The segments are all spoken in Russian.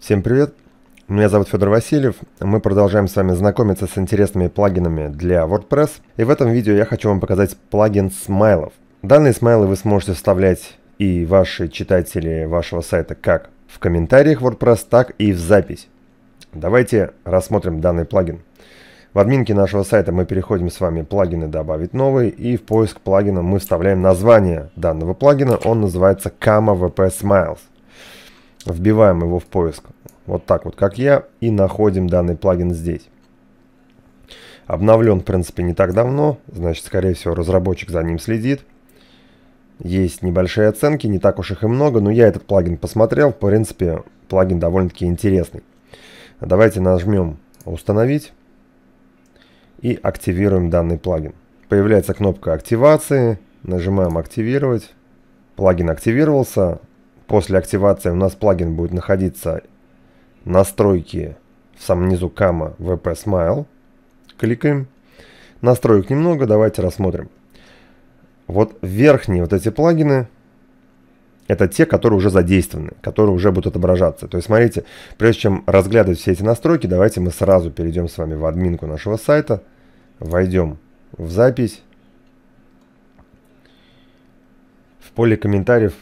Всем привет! Меня зовут Федор Васильев. Мы продолжаем с вами знакомиться с интересными плагинами для WordPress. И в этом видео я хочу вам показать плагин смайлов. Данные смайлы вы сможете вставлять и ваши читатели вашего сайта как в комментариях WordPress, так и в запись. Давайте рассмотрим данный плагин. В админке нашего сайта мы переходим с вами плагины «Добавить новый» и в поиск плагина мы вставляем название данного плагина. Он называется Kama VP Smiles. Вбиваем его в поиск вот так вот, как я, и находим данный плагин здесь. Обновлен, в принципе, не так давно, значит, скорее всего, разработчик за ним следит. Есть небольшие оценки, не так уж их и много, но я этот плагин посмотрел, в принципе, плагин довольно-таки интересный. Давайте нажмем «Установить» и активируем данный плагин. Появляется кнопка активации, нажимаем «Активировать». Плагин активировался, После активации у нас плагин будет находиться настройки в самом низу кама VP Smile. Кликаем. Настроек немного, давайте рассмотрим. Вот верхние вот эти плагины, это те, которые уже задействованы, которые уже будут отображаться. То есть, смотрите, прежде чем разглядывать все эти настройки, давайте мы сразу перейдем с вами в админку нашего сайта, войдем в запись. В поле комментариев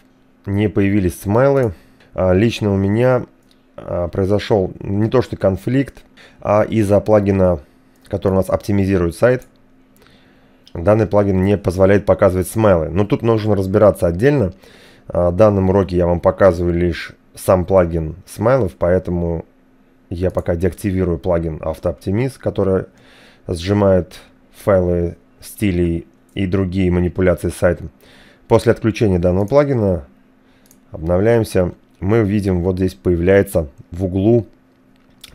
не появились смайлы. А, лично у меня а, произошел не то что конфликт, а из-за плагина, который у нас оптимизирует сайт, данный плагин не позволяет показывать смайлы. Но тут нужно разбираться отдельно. А, в данном уроке я вам показываю лишь сам плагин смайлов, поэтому я пока деактивирую плагин AutoOptimize, который сжимает файлы стилей и другие манипуляции с сайтом. После отключения данного плагина Обновляемся. Мы видим, вот здесь появляется в углу.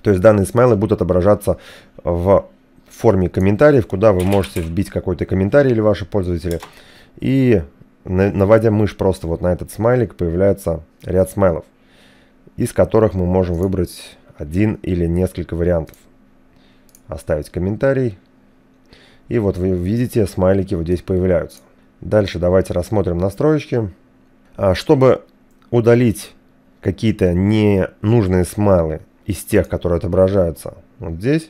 То есть данные смайлы будут отображаться в форме комментариев, куда вы можете вбить какой-то комментарий или ваши пользователи. И наводя мышь просто вот на этот смайлик, появляется ряд смайлов, из которых мы можем выбрать один или несколько вариантов. Оставить комментарий. И вот вы видите, смайлики вот здесь появляются. Дальше давайте рассмотрим настройки. А, чтобы удалить какие-то ненужные смайлы из тех, которые отображаются вот здесь,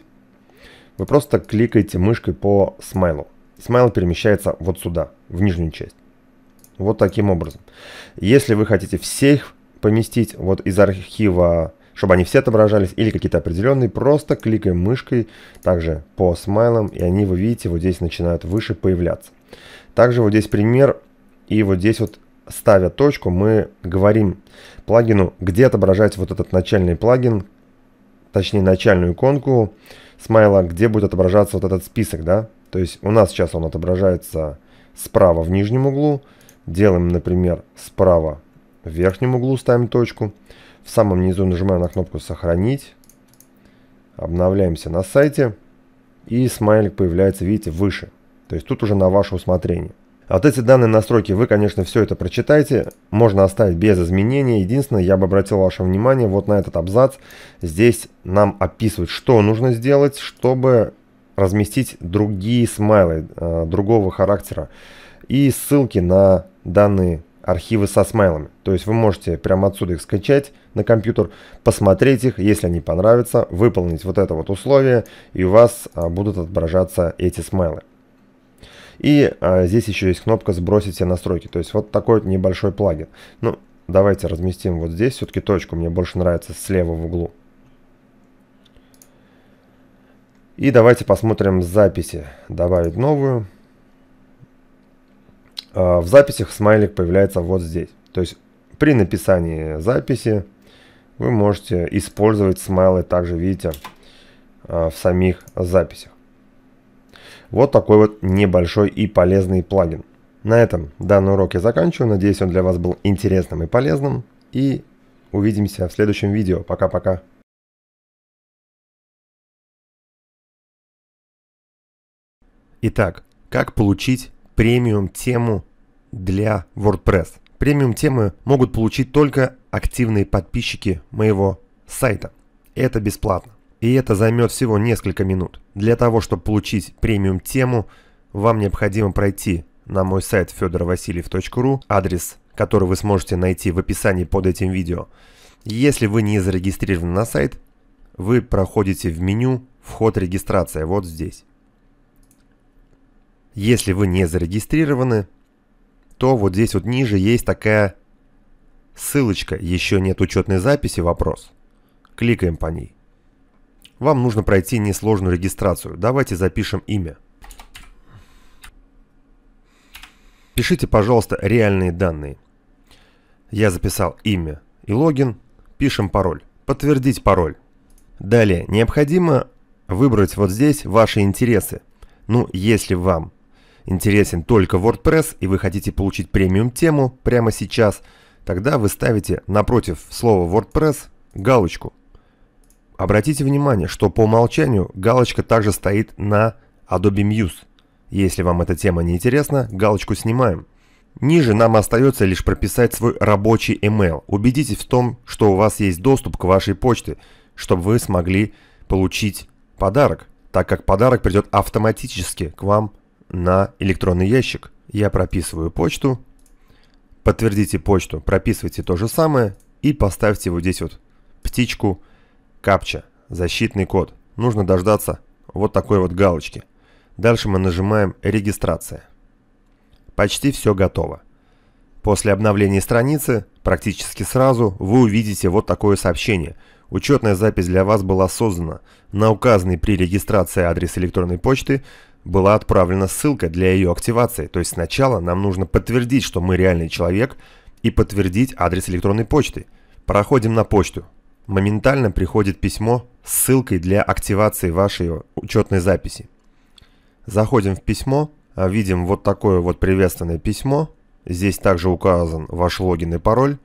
вы просто кликаете мышкой по смайлу. Смайл перемещается вот сюда, в нижнюю часть. Вот таким образом. Если вы хотите всех поместить вот из архива, чтобы они все отображались, или какие-то определенные, просто кликаем мышкой также по смайлам, и они, вы видите, вот здесь начинают выше появляться. Также вот здесь пример, и вот здесь вот ставя точку, мы говорим плагину, где отображать вот этот начальный плагин, точнее начальную иконку смайла, где будет отображаться вот этот список, да. То есть у нас сейчас он отображается справа в нижнем углу. Делаем, например, справа в верхнем углу ставим точку. В самом низу нажимаем на кнопку «Сохранить». Обновляемся на сайте. И смайлик появляется, видите, выше. То есть тут уже на ваше усмотрение. А вот эти данные настройки, вы, конечно, все это прочитайте. Можно оставить без изменений. Единственное, я бы обратил ваше внимание вот на этот абзац. Здесь нам описывают, что нужно сделать, чтобы разместить другие смайлы э, другого характера. И ссылки на данные архивы со смайлами. То есть вы можете прямо отсюда их скачать на компьютер, посмотреть их, если они понравятся, выполнить вот это вот условие, и у вас а, будут отображаться эти смайлы. И а, здесь еще есть кнопка «Сбросить все настройки». То есть вот такой вот небольшой плагин. Ну, давайте разместим вот здесь все-таки точку. Мне больше нравится слева в углу. И давайте посмотрим записи. Добавить новую. А, в записях смайлик появляется вот здесь. То есть при написании записи вы можете использовать смайлы также, видите, а, в самих записях. Вот такой вот небольшой и полезный плагин. На этом данный урок я заканчиваю. Надеюсь, он для вас был интересным и полезным. И увидимся в следующем видео. Пока-пока. Итак, как получить премиум тему для WordPress? Премиум темы могут получить только активные подписчики моего сайта. Это бесплатно. И это займет всего несколько минут. Для того, чтобы получить премиум тему, вам необходимо пройти на мой сайт fedorovasильев.ru, адрес, который вы сможете найти в описании под этим видео. Если вы не зарегистрированы на сайт, вы проходите в меню «Вход регистрация» вот здесь. Если вы не зарегистрированы, то вот здесь вот ниже есть такая ссылочка «Еще нет учетной записи. Вопрос». Кликаем по ней. Вам нужно пройти несложную регистрацию. Давайте запишем имя. Пишите, пожалуйста, реальные данные. Я записал имя и логин. Пишем пароль. Подтвердить пароль. Далее, необходимо выбрать вот здесь ваши интересы. Ну, если вам интересен только WordPress и вы хотите получить премиум тему прямо сейчас, тогда вы ставите напротив слова WordPress галочку. Обратите внимание, что по умолчанию галочка также стоит на Adobe Muse. Если вам эта тема не интересна, галочку снимаем. Ниже нам остается лишь прописать свой рабочий email. Убедитесь в том, что у вас есть доступ к вашей почте, чтобы вы смогли получить подарок, так как подарок придет автоматически к вам на электронный ящик. Я прописываю почту. Подтвердите почту, прописывайте то же самое и поставьте вот здесь вот птичку капча, защитный код. Нужно дождаться вот такой вот галочки. Дальше мы нажимаем «Регистрация». Почти все готово. После обновления страницы, практически сразу, вы увидите вот такое сообщение. Учетная запись для вас была создана. На указанный при регистрации адрес электронной почты была отправлена ссылка для ее активации. То есть сначала нам нужно подтвердить, что мы реальный человек, и подтвердить адрес электронной почты. Проходим на почту. Моментально приходит письмо с ссылкой для активации вашей учетной записи. Заходим в письмо, а видим вот такое вот приветственное письмо. Здесь также указан ваш логин и пароль.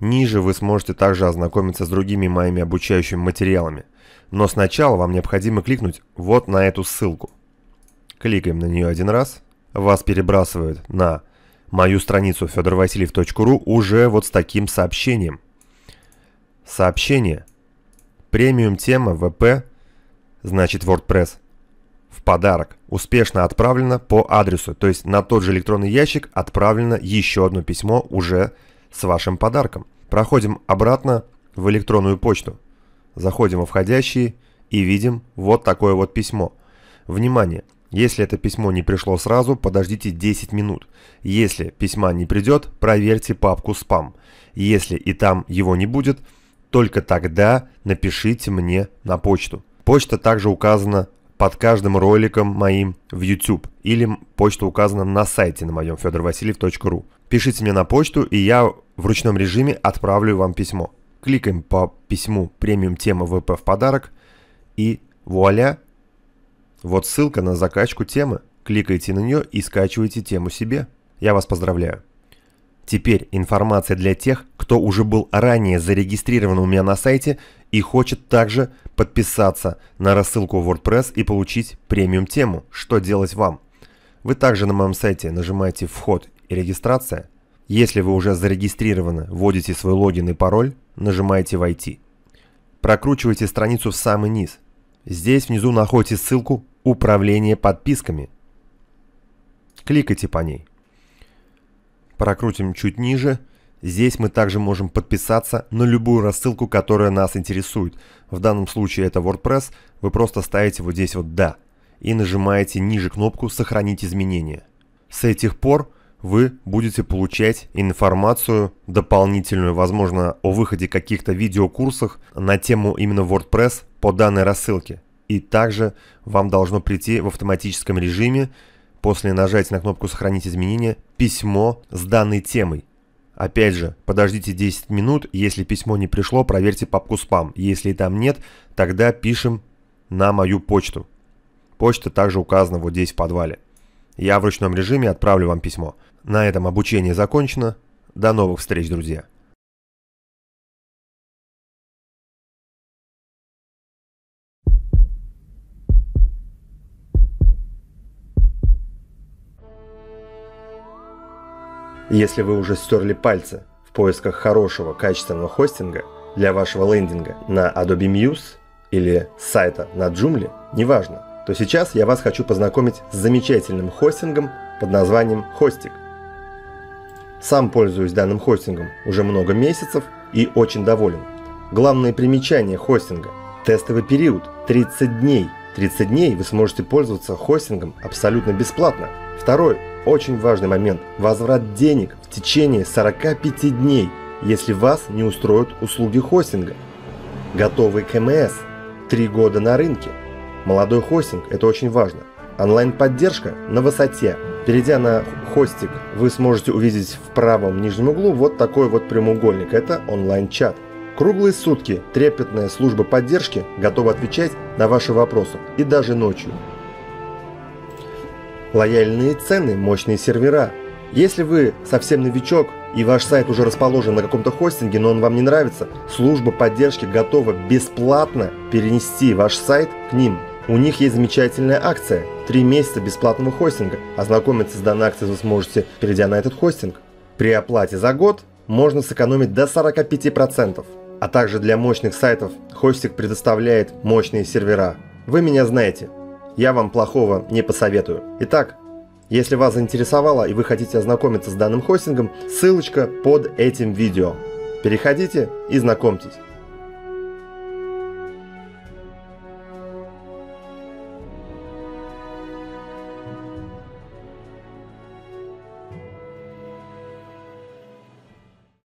Ниже вы сможете также ознакомиться с другими моими обучающими материалами. Но сначала вам необходимо кликнуть вот на эту ссылку. Кликаем на нее один раз. Вас перебрасывают на мою страницу fedorvasiliev.ru уже вот с таким сообщением. Сообщение. Премиум тема ВП, значит WordPress в подарок успешно отправлено по адресу, то есть на тот же электронный ящик отправлено еще одно письмо уже с вашим подарком. Проходим обратно в электронную почту. Заходим во входящие и видим вот такое вот письмо. Внимание! Если это письмо не пришло сразу, подождите 10 минут. Если письма не придет, проверьте папку спам. Если и там его не будет, только тогда напишите мне на почту. Почта также указана под каждым роликом моим в YouTube или почта указана на сайте на моем fedorvasiliev.ru. Пишите мне на почту, и я в ручном режиме отправлю вам письмо. Кликаем по письму премиум тема ВП в подарок и вуаля, вот ссылка на закачку темы. Кликайте на нее и скачивайте тему себе. Я вас поздравляю. Теперь информация для тех, кто уже был ранее зарегистрирован у меня на сайте и хочет также подписаться на рассылку WordPress и получить премиум тему. Что делать вам? Вы также на моем сайте нажимаете «Вход» и «Регистрация». Если вы уже зарегистрированы, вводите свой логин и пароль, нажимаете «Войти». Прокручивайте страницу в самый низ. Здесь внизу находите ссылку «Управление подписками». Кликайте по ней. Прокрутим чуть ниже – Здесь мы также можем подписаться на любую рассылку, которая нас интересует. В данном случае это WordPress. Вы просто ставите вот здесь вот «Да» и нажимаете ниже кнопку «Сохранить изменения». С этих пор вы будете получать информацию дополнительную, возможно, о выходе каких-то видеокурсах на тему именно WordPress по данной рассылке. И также вам должно прийти в автоматическом режиме после нажатия на кнопку «Сохранить изменения» письмо с данной темой. Опять же, подождите 10 минут, если письмо не пришло, проверьте папку спам. Если там нет, тогда пишем на мою почту. Почта также указана вот здесь в подвале. Я в ручном режиме отправлю вам письмо. На этом обучение закончено. До новых встреч, друзья! Если вы уже стерли пальцы в поисках хорошего качественного хостинга для вашего лендинга на Adobe Muse или сайта на Joomla, неважно, то сейчас я вас хочу познакомить с замечательным хостингом под названием Hostik. Сам пользуюсь данным хостингом уже много месяцев и очень доволен. Главное примечание хостинга. Тестовый период 30 дней. 30 дней вы сможете пользоваться хостингом абсолютно бесплатно. Второй, очень важный момент. Возврат денег в течение 45 дней, если вас не устроят услуги хостинга. Готовый КМС. 3 года на рынке. Молодой хостинг – это очень важно. Онлайн-поддержка на высоте. Перейдя на хостик, вы сможете увидеть в правом нижнем углу вот такой вот прямоугольник. Это онлайн-чат. Круглые сутки трепетная служба поддержки готова отвечать на ваши вопросы и даже ночью. Лояльные цены, мощные сервера. Если вы совсем новичок и ваш сайт уже расположен на каком-то хостинге, но он вам не нравится, служба поддержки готова бесплатно перенести ваш сайт к ним. У них есть замечательная акция – 3 месяца бесплатного хостинга. Ознакомиться с данной акцией вы сможете, перейдя на этот хостинг. При оплате за год можно сэкономить до 45%. А также для мощных сайтов хостинг предоставляет мощные сервера. Вы меня знаете, я вам плохого не посоветую. Итак, если вас заинтересовало и вы хотите ознакомиться с данным хостингом, ссылочка под этим видео. Переходите и знакомьтесь.